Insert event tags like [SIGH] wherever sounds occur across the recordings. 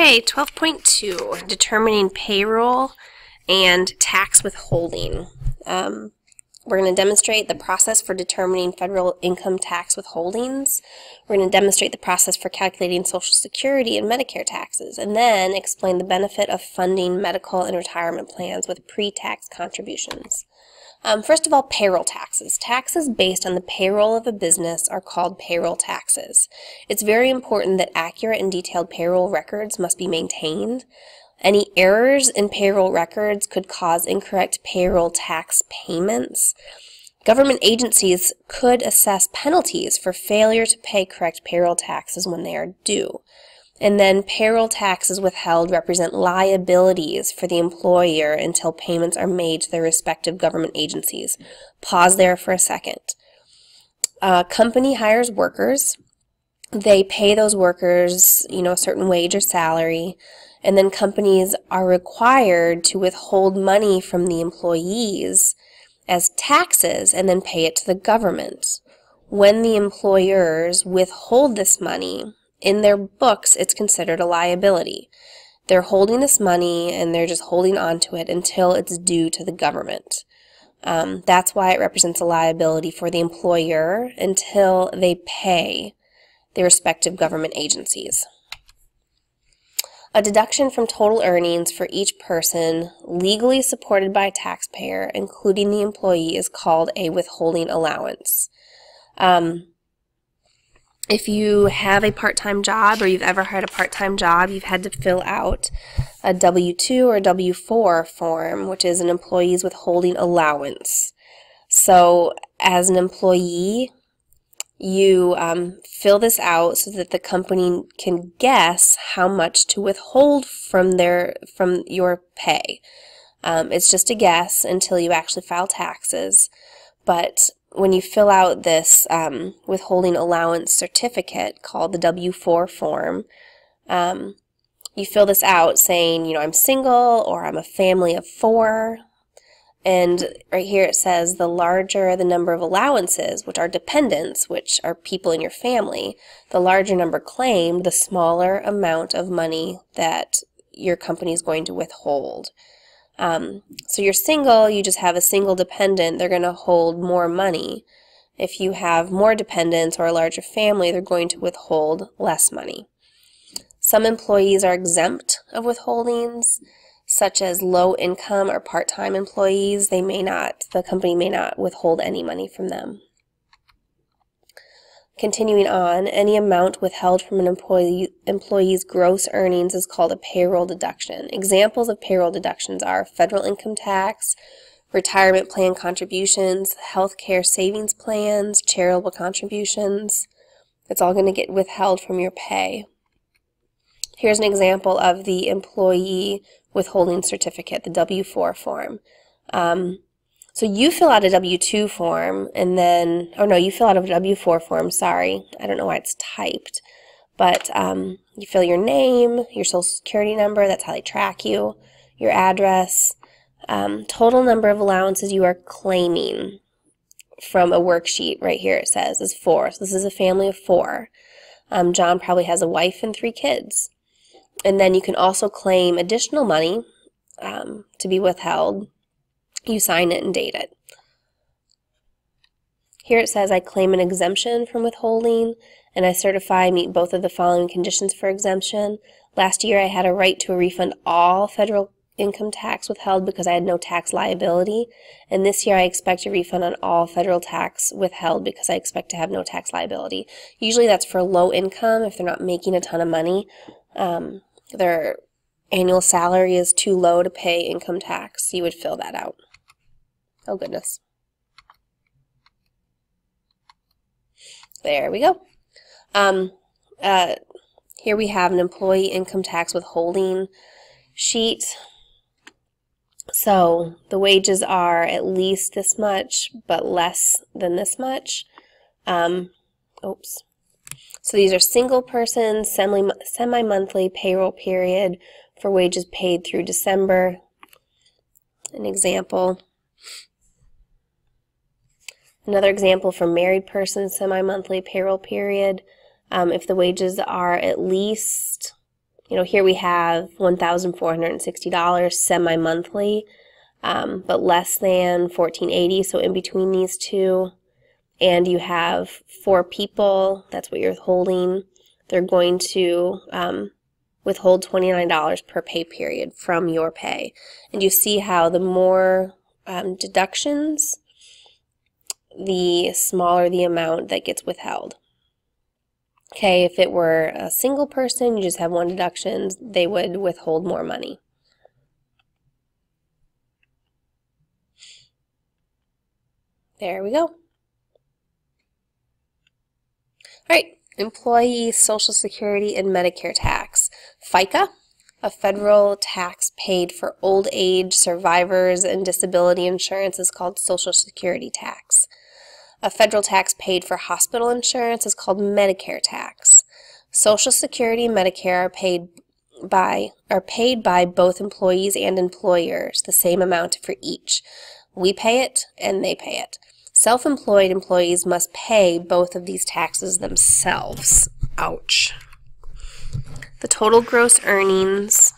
Okay, 12.2, determining payroll and tax withholding. Um, we're going to demonstrate the process for determining federal income tax withholdings. We're going to demonstrate the process for calculating Social Security and Medicare taxes, and then explain the benefit of funding medical and retirement plans with pre-tax contributions. Um, first of all, payroll taxes. Taxes based on the payroll of a business are called payroll taxes. It's very important that accurate and detailed payroll records must be maintained. Any errors in payroll records could cause incorrect payroll tax payments. Government agencies could assess penalties for failure to pay correct payroll taxes when they are due. And then payroll taxes withheld represent liabilities for the employer until payments are made to their respective government agencies. Pause there for a second. A company hires workers. They pay those workers, you know, a certain wage or salary, and then companies are required to withhold money from the employees as taxes and then pay it to the government. When the employers withhold this money, in their books, it's considered a liability. They're holding this money and they're just holding on to it until it's due to the government. Um, that's why it represents a liability for the employer until they pay the respective government agencies. A deduction from total earnings for each person legally supported by a taxpayer, including the employee, is called a withholding allowance. Um, if you have a part-time job or you've ever had a part-time job, you've had to fill out a W-2 or W-4 form, which is an employee's withholding allowance. So as an employee, you um, fill this out so that the company can guess how much to withhold from their from your pay. Um, it's just a guess until you actually file taxes. But when you fill out this um, withholding allowance certificate called the W-4 form, um, you fill this out saying, you know, I'm single or I'm a family of four. And right here it says the larger the number of allowances, which are dependents, which are people in your family, the larger number claimed, the smaller amount of money that your company is going to withhold. Um, so you're single, you just have a single dependent, they're going to hold more money. If you have more dependents or a larger family, they're going to withhold less money. Some employees are exempt of withholdings, such as low income or part-time employees. They may not, the company may not withhold any money from them. Continuing on, any amount withheld from an employee, employee's gross earnings is called a payroll deduction. Examples of payroll deductions are federal income tax, retirement plan contributions, health care savings plans, charitable contributions. It's all going to get withheld from your pay. Here's an example of the employee withholding certificate, the W-4 form. Um, so you fill out a W-2 form and then, oh no, you fill out a W-4 form, sorry. I don't know why it's typed. But um, you fill your name, your social security number, that's how they track you, your address, um, total number of allowances you are claiming from a worksheet right here it says is four. So this is a family of four. Um, John probably has a wife and three kids. And then you can also claim additional money um, to be withheld you sign it and date it. Here it says I claim an exemption from withholding and I certify I meet both of the following conditions for exemption. Last year I had a right to a refund all federal income tax withheld because I had no tax liability. And this year I expect a refund on all federal tax withheld because I expect to have no tax liability. Usually that's for low income if they're not making a ton of money. Um, their annual salary is too low to pay income tax. You would fill that out. Oh, goodness. There we go. Um, uh, here we have an employee income tax withholding sheet. So the wages are at least this much, but less than this much. Um, oops. So these are single person, semi-monthly payroll period for wages paid through December. An example. Another example for married person semi-monthly payroll period, um, if the wages are at least you know, here we have $1,460 semi-monthly, um, but less than 1480 so in between these two. And you have four people, that's what you're holding. They're going to um, withhold $29 per pay period from your pay. And you see how the more um, deductions, the smaller the amount that gets withheld. Okay, if it were a single person, you just have one deduction, they would withhold more money. There we go. All right, employee Social Security and Medicare tax. FICA, a federal tax paid for old age survivors and disability insurance is called Social Security tax. A federal tax paid for hospital insurance is called Medicare tax. Social Security and Medicare are paid by are paid by both employees and employers, the same amount for each. We pay it and they pay it. Self-employed employees must pay both of these taxes themselves. Ouch. The total gross earnings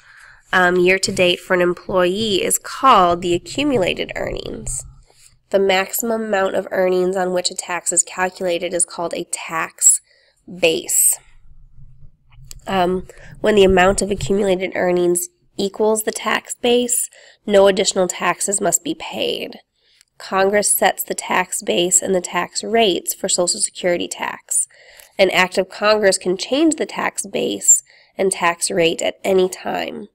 um, year to date for an employee is called the accumulated earnings. The maximum amount of earnings on which a tax is calculated is called a tax base. Um, when the amount of accumulated earnings equals the tax base, no additional taxes must be paid. Congress sets the tax base and the tax rates for Social Security tax. An act of Congress can change the tax base and tax rate at any time.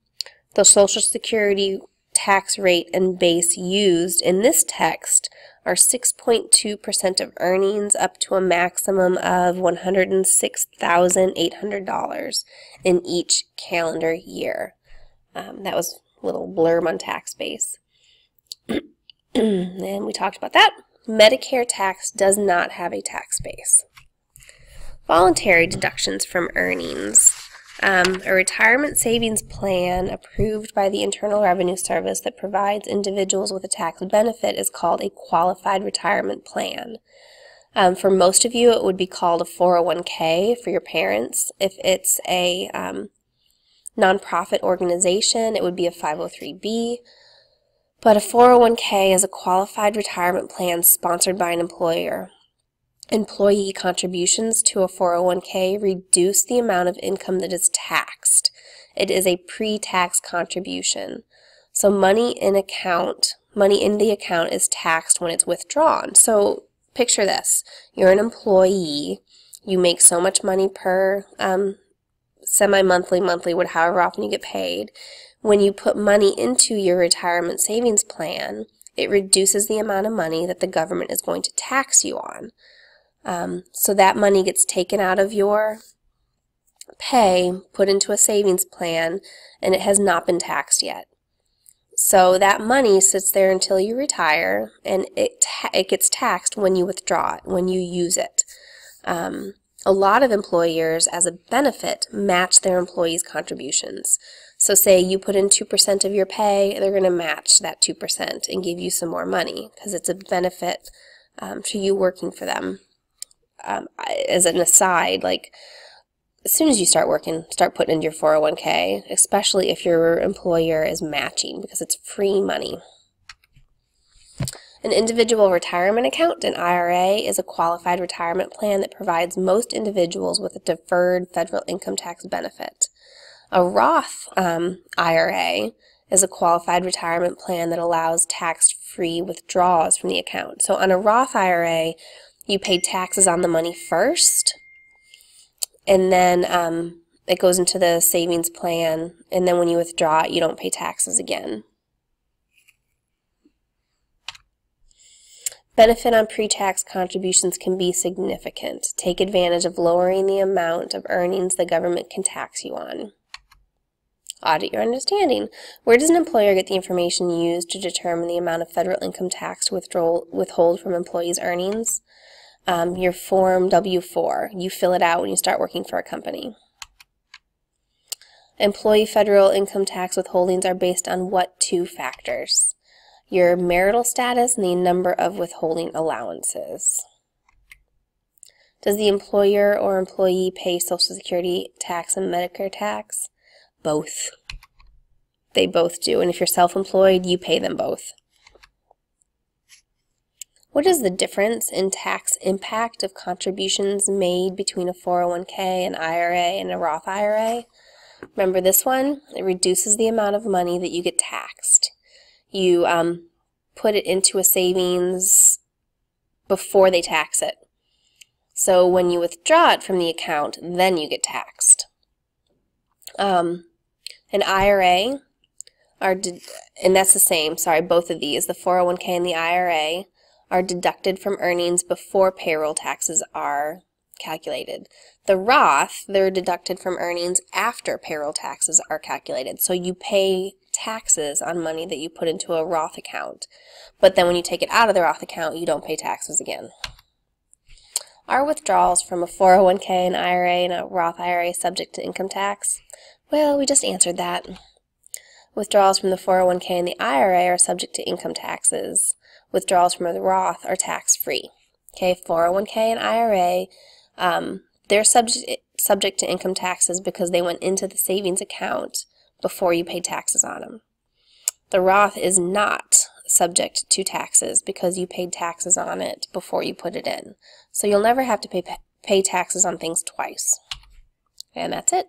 The Social Security tax rate and base used in this text are 6.2% of earnings up to a maximum of $106,800 in each calendar year. Um, that was a little blurb on tax base. [CLEARS THROAT] and we talked about that. Medicare tax does not have a tax base. Voluntary deductions from earnings. Um, a retirement savings plan approved by the Internal Revenue Service that provides individuals with a tax benefit is called a qualified retirement plan. Um, for most of you, it would be called a 401k for your parents. If it's a um, nonprofit organization, it would be a 503b. But a 401k is a qualified retirement plan sponsored by an employer. Employee contributions to a 401k reduce the amount of income that is taxed. It is a pre-tax contribution. So money in account, money in the account is taxed when it's withdrawn. So picture this. You're an employee. You make so much money per um, semi-monthly, monthly, whatever however often you get paid. When you put money into your retirement savings plan, it reduces the amount of money that the government is going to tax you on. Um, so that money gets taken out of your pay, put into a savings plan, and it has not been taxed yet. So that money sits there until you retire, and it it gets taxed when you withdraw it, when you use it. Um, a lot of employers, as a benefit, match their employees' contributions. So say you put in 2% of your pay, they're going to match that 2% and give you some more money because it's a benefit um, to you working for them um, as an aside, like as soon as you start working, start putting into your 401k, especially if your employer is matching because it's free money. An individual retirement account, an IRA, is a qualified retirement plan that provides most individuals with a deferred federal income tax benefit. A Roth um, IRA is a qualified retirement plan that allows tax-free withdrawals from the account. So on a Roth IRA, you pay taxes on the money first, and then um, it goes into the savings plan, and then when you withdraw it, you don't pay taxes again. Benefit on pre-tax contributions can be significant. Take advantage of lowering the amount of earnings the government can tax you on. Audit your understanding. Where does an employer get the information used to determine the amount of federal income tax to withhold from employees' earnings? um, your Form W-4. You fill it out when you start working for a company. Employee federal income tax withholdings are based on what two factors? Your marital status and the number of withholding allowances. Does the employer or employee pay Social Security tax and Medicare tax? Both. They both do. And if you're self-employed, you pay them both. What is the difference in tax impact of contributions made between a 401k, an IRA, and a Roth IRA? Remember this one? It reduces the amount of money that you get taxed. You um, put it into a savings before they tax it. So when you withdraw it from the account, then you get taxed. Um, an IRA are, and that's the same, sorry, both of these, the 401k and the IRA, are deducted from earnings before payroll taxes are calculated. The Roth, they're deducted from earnings after payroll taxes are calculated. So you pay taxes on money that you put into a Roth account. But then when you take it out of the Roth account, you don't pay taxes again. Are withdrawals from a 401k, an IRA, and a Roth IRA subject to income tax? Well, we just answered that. Withdrawals from the 401k and the IRA are subject to income taxes. Withdrawals from the Roth are tax-free. Okay, 401k and IRA, um, they're subject subject to income taxes because they went into the savings account before you pay taxes on them. The Roth is not subject to taxes because you paid taxes on it before you put it in. So you'll never have to pay, pay taxes on things twice. And that's it.